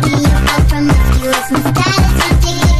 baby, you're my promiscuous. My status ridiculous.